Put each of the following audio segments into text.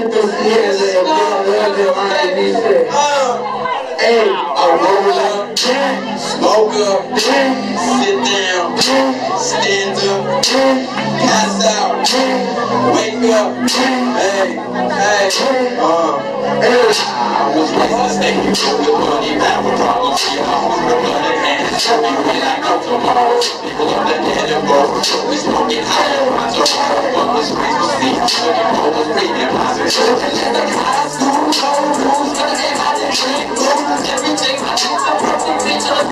De repente cierre, el día de hoy dice, hey, I roll up, smoke up, sit down, stand up, pass out, wake up, hey, hey, uh. I was money, show home. People on the high, my for was reading positive. And the everything I I I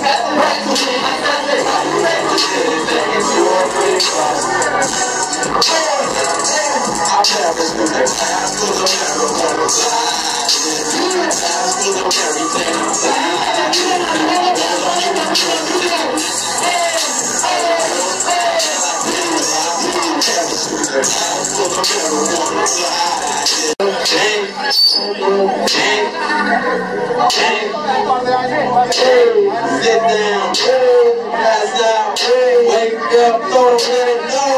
my Sit down, pass out, wake up, don't let it know.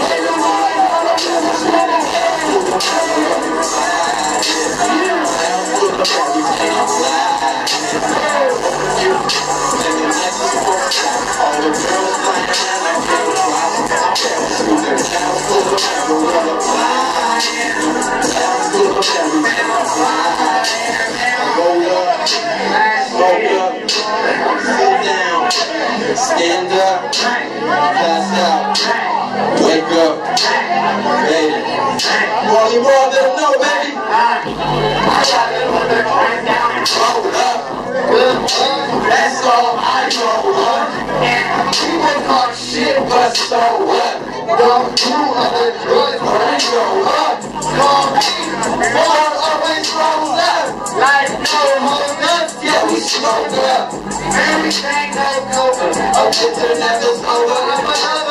You more than know, baby. I got it on the grind down and roll up. That's all I know, huh? And may talk shit, but so what? Don't do other drugs, but I grow up. Call me, or always roll up. Like no hold up, yeah, we smoke up. Everything go over. Up to the levels over. I'm a lover, a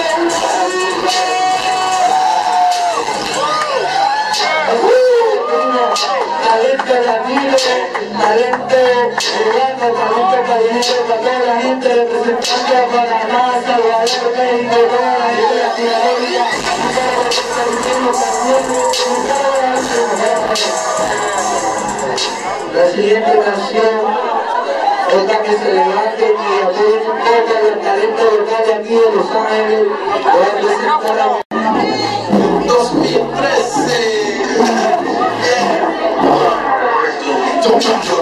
talento urbano, talento callejero, para toda la gente representante de Panamá, Salvador, México, toda la gente Latinoamérica, también, La siguiente canción otra que se levanten y apoyen un poco el talento local de aquí de Los Ángeles. Voy a presentar a Don't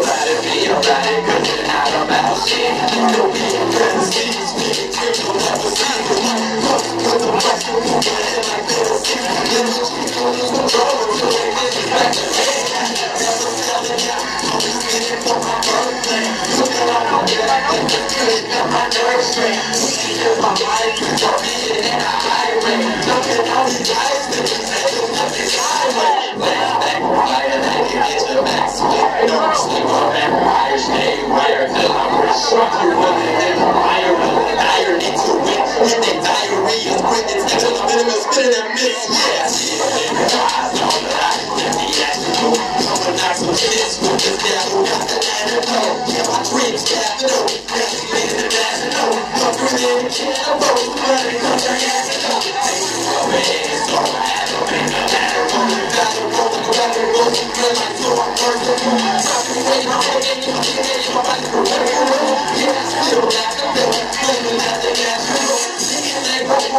I'm rich. You want an empire, with an iron into it. And then diarrhea, with it until I'm Minimum spinning that miss. Yeah, yeah. On this with this the antidote. Capital. Nasty international. I'm pretty in the cannibal.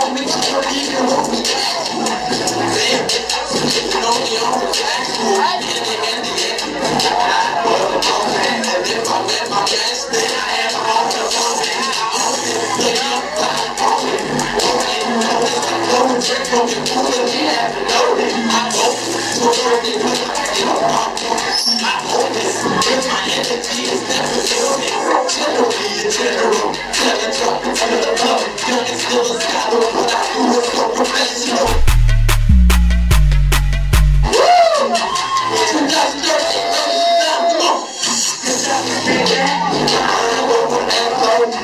Phone. I own it. Look up, I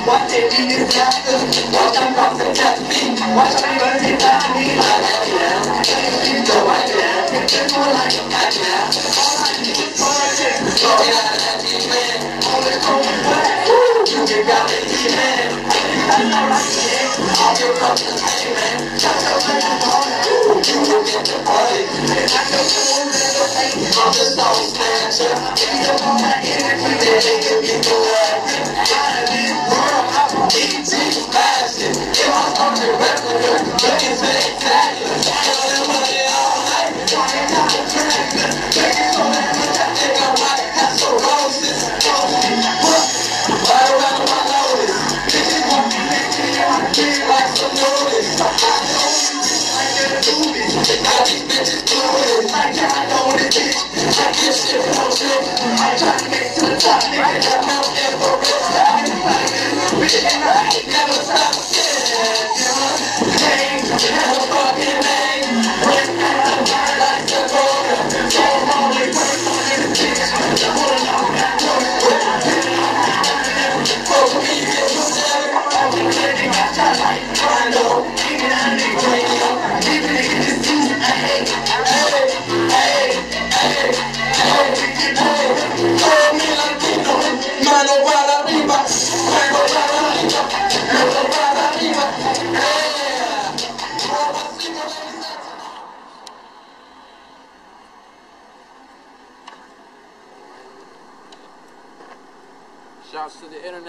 Watch it be disaster. Watch them cross and touch me. Watch them burn it down me. I got you now. So I can. It's more like a catch now. All I need is politics. So we got that man. Always going back. You got it, man. That's all I get. All your the same, man. That's your man. You will get the party. And I know you will never hate. I'm the soul snatcher. If you don't want that energy, then they ain't never stop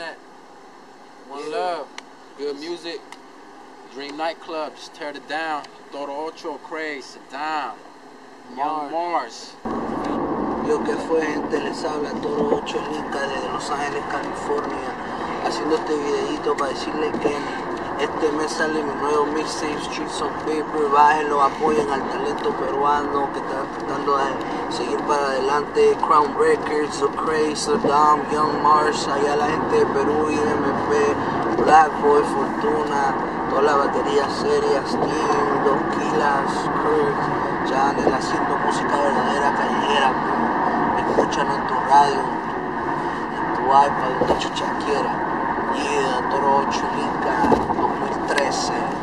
internet. One love. Good music. Dream nightclub. Just tear it down. Toro Ocho craze. Down. Young Mars. Yo que fue gente, les habla Toro 8 Lica desde Los Ángeles, California, haciendo este videito para decirles que este mes sale mi nuevo mixtape Streets on Paper, bájenlo, apoyen al talento peruano que está tratando de seguir para adelante, Crown Records, The Craze, The Dom, Young Mars, allá la gente de Perú, IMP, Black Boy, Fortuna, toda la batería seria, Steam, Dos Kilas, Kurt, Channel, haciendo música verdadera, callejera, escúchalo en tu radio, en tu iPad, donde chucha quiera. Yeah, Toro 8 cabeça.